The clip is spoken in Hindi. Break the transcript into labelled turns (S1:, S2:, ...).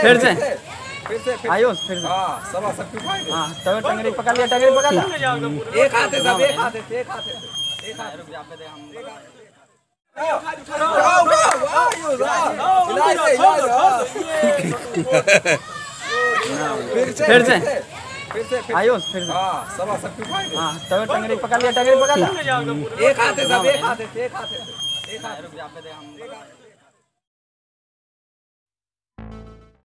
S1: फिर से। आयुष फिर से। हाँ तब टंगरी पकड़ लिया टंगरी पकड़ लिया।
S2: एक हाथ है सब एक हाथ है एक हाथ है
S1: फिर से। आयुष फिर से। हाँ तब टंगरी पकड़ लिया टंगरी पकड़ लिया।
S2: एक हाथ से सब एक हाथ से एक हाथ से। एक हाथ है